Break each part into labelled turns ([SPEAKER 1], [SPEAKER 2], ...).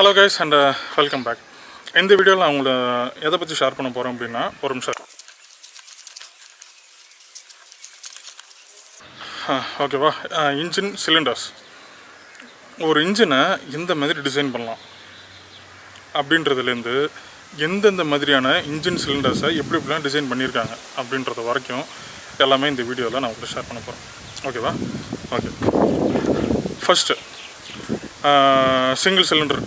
[SPEAKER 1] Hello guys and welcome back இந்த வீடியோவில் நான் உங்களை எதை பற்றி ஷேர் பண்ண போகிறேன் அப்படின்னா ஒரு நிமிஷம். ஓகேவா இன்ஜின் சிலிண்டர்ஸ் ஒரு இன்ஜினை எந்த மாதிரி டிசைன் பண்ணலாம். அப்படின்றதுலேருந்து எந்தெந்த மாதிரியான இன்ஜின் சிலிண்டர்ஸை எப்படி எப்படிலாம் டிசைன் பண்ணியிருக்காங்க அப்படின்றது வரைக்கும் எல்லாமே இந்த வீடியோவில் நான் உங்களுக்கு ஷேர் பண்ண போகிறேன் ஓகேவா ஓகே ஃபஸ்ட்டு சிங்கிள் சிலிண்டர்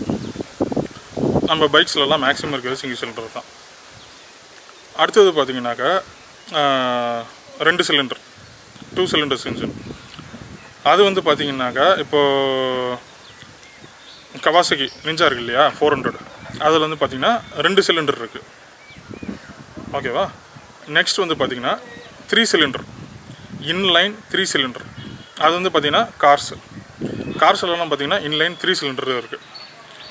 [SPEAKER 1] நம்ம பைக்ஸ்லலாம் மேக்ஸிமம் இருக்கிறது சிங்கிள் சிலிண்டர் தான். அடுத்தது பார்த்தீங்கன்னாக்கா ரெண்டு சிலிண்டர் டூ சிலிண்டர்ஸ் இன்ஜின் அது வந்து பார்த்தீங்கன்னாக்கா இப்போது கவாசகி நிஞ்சா இருக்கு இல்லையா ஃபோர் ஹண்ட்ரட் அதில் வந்து பார்த்தீங்கன்னா ரெண்டு சிலிண்டர் இருக்குது ஓகேவா நெக்ஸ்ட் வந்து பார்த்திங்கன்னா three cylinder inline three cylinder அது வந்து பார்த்திங்கன்னா கார்ஸ் கார்ஸ்லலாம் பார்த்தீங்கன்னா இன்லைன் த்ரீ சிலிண்டர் இருக்குது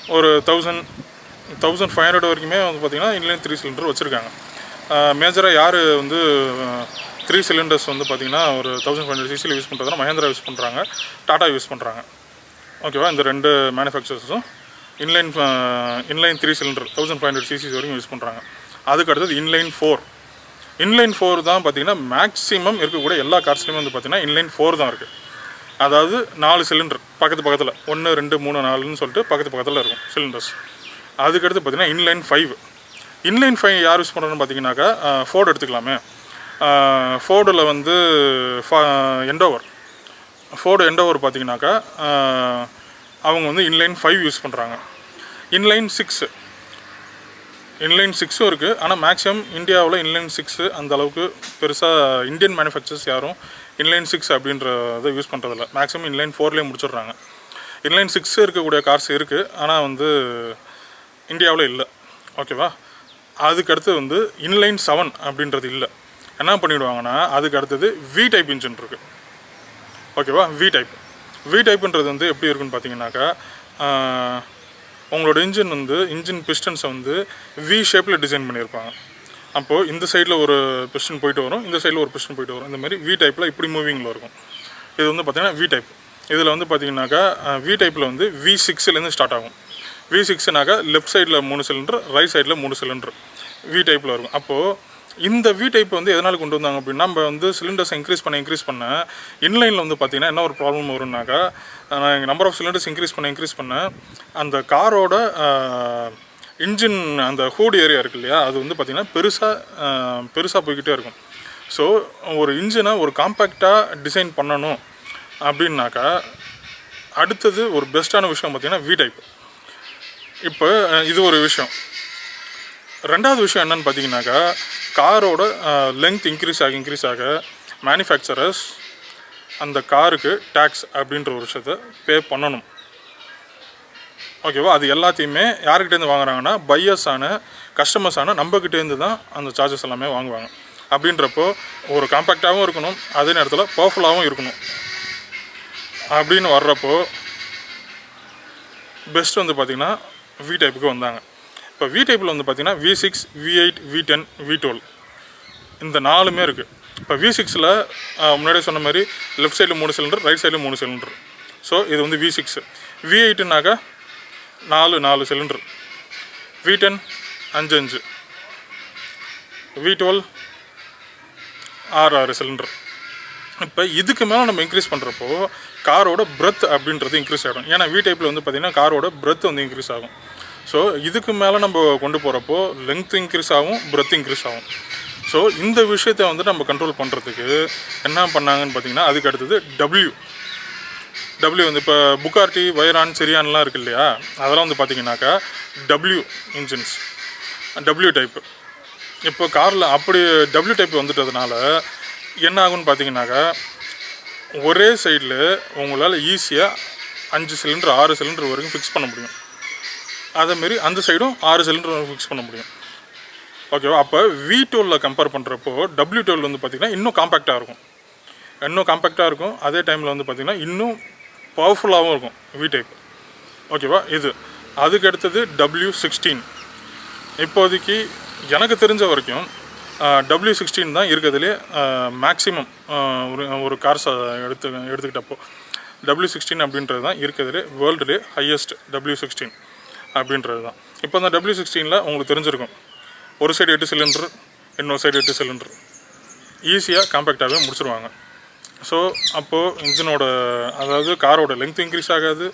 [SPEAKER 1] ஒரு தௌசண்ட் தௌசண்ட் ஃபைவ் ஹண்ட்ரட் வரைக்குமே வந்து பார்த்தீங்கன்னா இன்லைன் த்ரீ சிலிண்டர் வச்சுருக்காங்க. மேஜராக யார் வந்து த்ரீ சிலிண்டர்ஸ் வந்து பார்த்தீங்கன்னா ஒரு தௌசண்ட் ஃபைவ் ஹண்ட்ரட் சிசியில் யூஸ் பண்ணுறதுனா மஹேந்திரா யூஸ் பண்ணுறாங்க டாடா யூஸ் பண்ணுறாங்க ஓகேவா இந்த ரெண்டு மேனுஃபேக்சர்ஸும் inline inline three cylinder thousand five hundred CCs வரைக்கும் யூஸ் பண்ணுறாங்க அதுக்கு அடுத்தது இன்லைன் ஃபோர் இன்லைன் ஃபோர் தான் பார்த்தீங்கன்னா மேக்ஸிமம் இருக்கக்கூடிய எல்லா கார்ஸ்லையுமே வந்து பார்த்தீங்கன்னா இன்லைன் ஃபோர் தான் இருக்குது அதாவது நாலு சிலிண்டர் பக்கத்து பக்கத்தில். ஒன்று ரெண்டு மூணு நாலுன்னு சொல்லிட்டு பக்கத்து பக்கத்தில் இருக்கும் சிலிண்டர்ஸ் அதுக்கடுத்து பார்த்தீங்கன்னா இன்லைன் ஃபைவ் இன்லைன் ஃபைவ் யார் யூஸ் பண்ணுறோன்னு பார்த்தீங்கன்னாக்கா ஃபோர்டு எடுத்துக்கலாமே. ஃபோர்டில் வந்து எண்டோவர் ஃபோர்டு எண்டோவர் பார்த்தீங்கன்னாக்கா அவங்க வந்து இன்லைன் ஃபைவ் யூஸ் பண்ணுறாங்க இன்லைன் சிக்ஸ் இன்லைன் சிக்ஸும் இருக்குது ஆனால் மேக்ஸிமம் இந்தியாவில் இன்லைன் சிக்ஸு அந்த அளவுக்கு பெருசாக இந்தியன் மேனுஃபேக்சர்ஸ் யாரும் இன்லைன் சிக்ஸ் அப்படின்றத யூஸ் பண்ணுறதில்ல மேக்ஸிமம் இன்லைன் ஃபோர்லேயே முடிச்சிடுறாங்க. இன்லைன் சிக்ஸ் இருக்கக்கூடிய கார்ஸ் இருக்குது ஆனால் வந்து இந்தியாவில் இல்லை. ஓகேவா? அதுக்கடுத்து வந்து இன்லைன் செவன் அப்படின்றது இல்லை. என்ன பண்ணிவிடுவாங்கன்னா அதுக்கு அடுத்தது வி டைப் இன்ஜின் இருக்குது ஓகேவா? வி டைப் வி டைப்புன்றது வந்து எப்படி இருக்குன்னு பார்த்தீங்கன்னாக்கா உங்களோட இன்ஜின் வந்து இன்ஜின் பிஸ்டன்ஸை வந்து வி ஷேப்பில் டிசைன் பண்ணியிருப்பாங்க. அப்போது இந்த சைடில் ஒரு பிஸ்டன் போயிட்டு வரும் இந்த சைடில் ஒரு பிஸ்டன் போயிட்டு வரும். இந்த மாதிரி வி டைப்பில் இப்படி மூவிங்கில் இருக்கும். இது வந்து பார்த்திங்கன்னா வி டைப் இதில் வந்து பார்த்திங்கனாக்கா வி டைப்பில் வந்து வி சிக்ஸ்லேருந்து ஸ்டார்ட் ஆகும். வி சிக்ஸ்னாக்கா லெஃப்ட் சைடில் மூணு சிலிண்டர் ரைட் சைடில் மூணு சிலிண்டர் வி டைப்பில் இருக்கும் அப்போது இந்த வி டைப் வந்து எதனால் கொண்டு வந்தாங்க அப்படின்னா நம்ம வந்து சிலிண்டர்ஸ் இன்க்ரீஸ் பண்ண இன்க்ரீஸ் பண்ண இன்லைனில் வந்து பார்த்திங்கன்னா என்ன ஒரு ப்ராப்ளம் வரும்னாக்கா நம்பர் ஆஃப் சிலிண்டர்ஸ் இன்க்ரீஸ் பண்ண இன்க்ரீஸ் பண்ண அந்த காரோட இன்ஜின் அந்த ஹூட் ஏரியா இருக்கு இல்லையா அது வந்து பார்த்திங்கன்னா பெருசாக பெருசாக போய்கிட்டே இருக்கும். ஸோ ஒரு இன்ஜினை ஒரு காம்பேக்டாக டிசைன் பண்ணணும் அப்படின்னாக்கா அடுத்தது ஒரு பெஸ்ட்டான விஷயம் பார்த்திங்கன்னா வி டைப் இப்போ இது ஒரு விஷயம். ரெண்டாவது விஷயம் என்னன்னு பார்த்தீங்கன்னாக்கா காரோட லென்த் இன்க்ரீஸ் ஆக இன்க்ரீஸ் ஆக மேனுஃபேக்சரர்ஸ் அந்த காருக்கு டேக்ஸ் அப்படின்ற ஒரு விஷயத்த பே பண்ணணும். ஓகேவா அது எல்லாத்தையுமே யாருக்கிட்டேருந்து வாங்குறாங்கன்னா பையர்ஸான கஸ்டமர்ஸான நம்மக்கிட்டேருந்து தான் அந்த சார்ஜஸ் எல்லாமே வாங்குவாங்க. அப்படின்றப்போ ஒரு காம்பேக்டாகவும் இருக்கணும் அதே நேரத்தில் பவர்ஃபுல்லாகவும் இருக்கணும். அப்படின்னு வர்றப்போ பெஸ்ட் வந்து பார்த்திங்கன்னா வி டைப்புக்கு வந்தாங்க. இப்போ வி டைப்பில் வந்து பார்த்திங்கன்னா V six V eight V ten V twelve இந்த நாலுமே இருக்குது இப்போ வி சிக்ஸில் முன்னாடியே சொன்ன மாதிரி லெஃப்ட் சைடில் மூணு சிலிண்டர் ரைட் சைடில் மூணு சிலிண்டர் ஸோ இது வந்து வி சிக்ஸ் வி எயிட்டுனாக்கா நாலு நாலு சிலிண்டர் வி டென் அஞ்சு அஞ்சு. வி டுவெல் ஆறு ஆறு சிலிண்டர் இப்போ இதுக்கு மேலே நம்ம இன்க்ரீஸ் பண்ணுறப்போ காரோட பிரெத் அப்படின்றது இன்க்ரீஸ் ஆகிடும் ஏன்னா வி டைப்பில் வந்து பார்த்திங்கன்னா காரோட பிரெத் வந்து இன்க்ரீஸ் ஆகும். ஸோ இதுக்கு மேலே நம்ம கொண்டு போகிறப்போ லென்த் இன்க்ரீஸ் ஆகும் பிரெத் இன்க்ரீஸ் ஆகும் ஸோ இந்த விஷயத்தை வந்து நம்ம கண்ட்ரோல் பண்ணுறதுக்கு என்ன பண்ணாங்கன்னு பார்த்தீங்கன்னா அதுக்கு அடுத்தது டபிள்யூ டபிள்யூ வந்து இப்போ புக்கார்டி வைரான் செரியான்லாம் இருக்கு இல்லையா? அதெல்லாம் வந்து பார்த்தீங்கன்னாக்கா டபிள்யூ இன்ஜின்ஸ் டபிள்யூ டைப்பு இப்போ காரில் அப்படி டபிள்யூ டைப் வந்துட்டதுனால என்ன ஆகும்னு பார்த்தீங்கன்னாக்கா ஒரே சைடில் உங்களால் ஈஸியாக அஞ்சு சிலிண்டர் ஆறு சிலிண்டர் வரைக்கும் ஃபிக்ஸ் பண்ண முடியும். அதேமாரி அந்த சைடும் ஆறு சிலிண்டர் ஃபிக்ஸ் பண்ண முடியும். ஓகேவா அப்போ வி டுவெலில் கம்பேர் பண்ணுறப்போ டபிள்யூ டுவெல் வந்து பார்த்திங்கன்னா இன்னும் காம்பேக்டாக இருக்கும். இன்னும் காம்பேக்டாக இருக்கும். அதே டைமில் வந்து பார்த்திங்கன்னா இன்னும் பவர்ஃபுல்லாகவும் இருக்கும் வி டைப் ஓகேவா இது. அதுக்கு அடுத்தது டபிள்யூ சிக்ஸ்டீன் இப்போதைக்கு எனக்கு தெரிஞ்ச வரைக்கும் டபிள்யூ சிக்ஸ்டீன் தான் இருக்கிறதுலே மேக்ஸிமம் ஒரு ஒரு கார்ஸ் எடுத்து எடுத்துக்கிட்டப்போ. டபிள்யூ சிக்ஸ்டீன் அப்படின்றது தான் இருக்கிறதுலே வேர்ல்டுலே ஹையஸ்ட் டபிள்யூ சிக்ஸ்டீன் அப்படின்றது தான் இப்போ அந்த டபிள்யூ சிக்ஸ்டீனில் உங்களுக்கு தெரிஞ்சிருக்கும். ஒரு சைடு எட்டு சிலிண்டர் இன்னொரு சைடு எட்டு சிலிண்டர் ஈஸியாக காம்பேக்டாகவே முடிச்சிருவாங்க. ஸோ அப்போது இன்ஜினோட அதாவது காரோட லென்த் இன்க்ரீஸ் ஆகாது.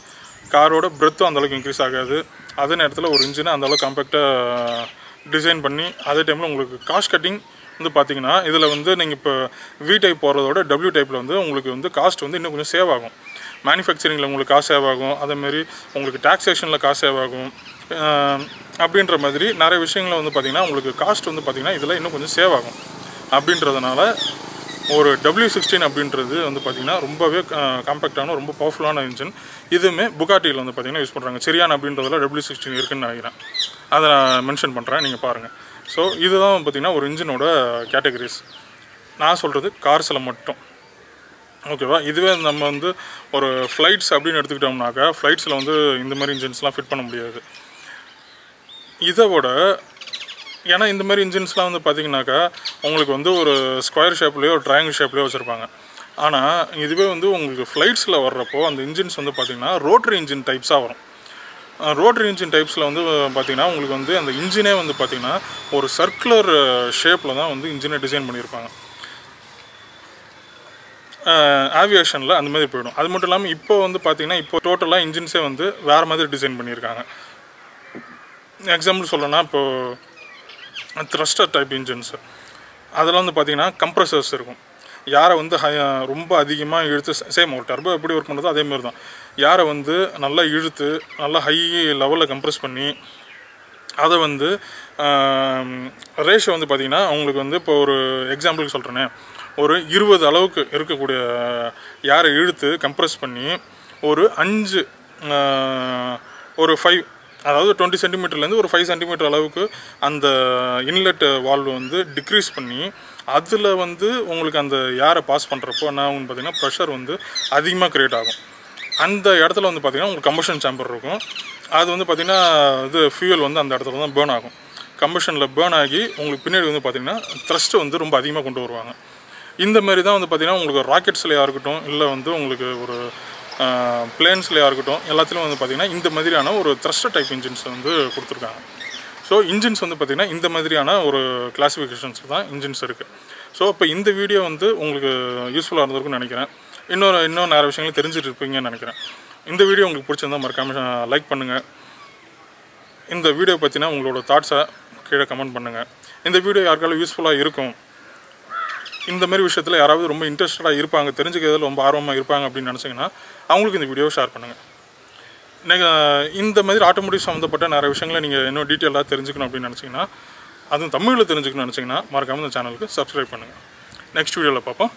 [SPEAKER 1] காரோட பிரெத்தும் அந்தளவுக்கு இன்க்ரீஸ் ஆகாது. அதே நேரத்தில் ஒரு இன்ஜினை அந்தளவுக்கு காம்பேக்டாக டிசைன் பண்ணி அதே டைமில் உங்களுக்கு காஸ்ட் கட்டிங் வந்து பார்த்தீங்கன்னா இதில் வந்து நீங்கள் இப்போ வி டைப் போகிறதோட டபிள்யூ டைப்பில் வந்து உங்களுக்கு வந்து காஸ்ட் வந்து இன்னும் கொஞ்சம் சேவ் ஆகும். மேனுஃபேக்சரிங்கில் உங்களுக்கு காசு சேவ் ஆகும் அதேமாரி உங்களுக்கு டாக்ஸேஷனில் காசு சேவ் ஆகும் அப்படின்ற மாதிரி நிறைய விஷயங்களை வந்து பார்த்திங்கன்னா உங்களுக்கு காஸ்ட் வந்து பார்த்திங்கன்னா இதில் இன்னும் கொஞ்சம் சேவ் ஆகும். அப்படின்றதுனால ஒரு டபிள்யூ சிக்ஸ்டீன் அப்படின்றது வந்து பார்த்திங்கன்னா ரொம்பவே காம்பேக்டான ரொம்ப பவர்ஃபுல்லான இன்ஜின் இதுவுமே புகாட்டியில் வந்து பார்த்திங்கன்னா யூஸ் பண்ணுறாங்க சரியான அப்படின்றதுல டபிள்யூ சிக்ஸ்டீன் இருக்குன்னு நினைக்கிறேன். அதை நான் மென்ஷன் பண்ணுறேன் நீங்கள் பாருங்கள் ஸோ இதுதான் பார்த்திங்கன்னா ஒரு இன்ஜினோட கேட்டகரிஸ் நான் சொல்கிறது கார்ஸில் மட்டும். ஓகேவா? இதுவே நம்ம வந்து ஒரு ஃப்ளைட்ஸ் அப்படின்னு எடுத்துக்கிட்டோம்னாக்கா ஃப்ளைட்ஸில் வந்து இந்த மாதிரி இன்ஜின்ஸ்லாம் ஃபிட் பண்ண முடியாது. இதை விட ஏன்னா இந்த மாதிரி இன்ஜின்ஸ்லாம் வந்து பார்த்தீங்கன்னாக்கா உங்களுக்கு வந்து ஒரு ஸ்கொயர் ஷேப்லேயோ ஒரு ட்ரையாங்கிள் ஷேப்லேயோ வச்சுருப்பாங்க. ஆனால் இதுவே வந்து உங்களுக்கு ஃப்ளைட்ஸில் வர்றப்போ அந்த இன்ஜின்ஸ் வந்து பார்த்திங்கன்னா ரோட்டரி இன்ஜின் டைப்ஸாக வரும். ரோட்டரி இன்ஜின் டைப்ஸில் வந்து பார்த்திங்கன்னா உங்களுக்கு வந்து அந்த இன்ஜினே வந்து பார்த்திங்கன்னா ஒரு சர்க்குலர் ஷேப்பில் தான் வந்து இன்ஜினை டிசைன் பண்ணியிருப்பாங்க. ஆவியேஷனில் அந்த மாதிரி போயிடும். அது மட்டும் இல்லாமல் இப்போ வந்து பார்த்திங்கன்னா இப்போ டோட்டலாக இன்ஜின்ஸே வந்து வேறு மாதிரி டிசைன் பண்ணியிருக்காங்க. எக்ஸாம்பிள் சொல்லணும்னா இப்போது த்ரஸ்டர் டைப் இன்ஜின்ஸு அதெல்லாம் வந்து பார்த்திங்கன்னா கம்ப்ரஸர்ஸ் இருக்கும். யாரை வந்து ரொம்ப அதிகமாக இழுத்து சேம் ஒரு டர்போ எப்படி ஒர்க் பண்ணுறதோ அதேமாதிரி தான். யாரை வந்து நல்லா இழுத்து நல்லா ஹை லெவலில் கம்ப்ரஸ் பண்ணி அதை வந்து ரேஷோ வந்து பார்த்திங்கன்னா அவங்களுக்கு வந்து இப்போ ஒரு எக்ஸாம்பிளுக்கு சொல்கிறேனே ஒரு இருபது அளவுக்கு இருக்கக்கூடிய யாரை இழுத்து கம்ப்ரஸ் பண்ணி ஒரு அஞ்சு ஒரு ஃபைவ் அதாவது டுவெண்ட்டி சென்டிமீட்டர்லேருந்து ஒரு ஃபைவ் சென்டிமீட்டர் அளவுக்கு அந்த இன்லெட் வால்வு வந்து டிக்ரீஸ் பண்ணி அதில் வந்து உங்களுக்கு அந்த யாரை பாஸ் பண்ணுறப்போ என்ன ஆகும்னு பார்த்தீங்கன்னா ப்ரெஷர் வந்து அதிகமாக க்ரியேட் ஆகும். அந்த இடத்துல வந்து பார்த்திங்கன்னா உங்களுக்கு கம்பஷன் சேம்பர் இருக்கும். அது வந்து பார்த்திங்கன்னா இது ஃபியூயல் வந்து அந்த இடத்துல தான் பேர்ன் ஆகும். கம்பஷனில் பேர்ன் ஆகி உங்களுக்கு பின்னாடி வந்து பார்த்திங்கன்னா த்ரஸ்ட்டு வந்து ரொம்ப அதிகமாக கொண்டு வருவாங்க. இந்த மாதிரி தான் வந்து பார்த்திங்கன்னா உங்களுக்கு ராக்கெட்ஸ்லையாக இருக்கட்டும் இல்லை வந்து உங்களுக்கு ஒரு பிளேன்ஸ்லையாக இருக்கட்டும் எல்லாத்துலேயும் வந்து பார்த்திங்கன்னா இந்த மாதிரியான ஒரு த்ரஸ்டர் டைப் இன்ஜின்ஸ் வந்து கொடுத்துருக்காங்க. ஸோ இன்ஜின்ஸ் வந்து பார்த்திங்கன்னா இந்த மாதிரியான ஒரு கிளாஸிஃபிகேஷன்ஸ் தான் இன்ஜின்ஸ் இருக்குது ஸோ இப்போ இந்த வீடியோ வந்து உங்களுக்கு யூஸ்ஃபுல்லாக இருந்திருக்கும்னு நினைக்கிறேன். இன்னொரு இன்னும் நிறைய விஷயங்கள் தெரிஞ்சுட்டு இருப்பீங்கன்னு நினைக்கிறேன். இந்த வீடியோ உங்களுக்கு பிடிச்சிருந்தா மறக்காமல் லைக் பண்ணுங்கள் இந்த வீடியோ பற்றினா உங்களோட தாட்ஸை கீழே கமெண்ட் பண்ணுங்கள் இந்த வீடியோ யாருக்காலும் யூஸ்ஃபுல்லாக இருக்கும் இந்த மாதிரி விஷயத்தில் யாராவது ரொம்ப இன்ட்ரெஸ்டடாக இருப்பாங்க தெரிஞ்சுக்கிறதுல ரொம்ப ஆர்வமாக இருப்பாங்க அப்படின்னு நினச்சிங்கன்னா அவங்களுக்கு இந்த வீடியோவை ஷேர் பண்ணுங்கள் நீங்கள் இந்த மாதிரி ஆட்டோமோட்டிவ் சம்மந்தப்பட்ட நிறைய விஷயங்களை நீங்கள் இன்னும் டீட்டெயிலாக தெரிஞ்சுக்கணும் அப்படின்னு நினச்சிங்கன்னா அதுவும் தமிழில் தெரிஞ்சுக்கணும்னு நினச்சிங்கன்னா மறக்காமல் இந்த சேனலுக்கு சப்ஸ்கிரைப் பண்ணுங்கள் நெக்ஸ்ட் வீடியோவில் பார்ப்போம்.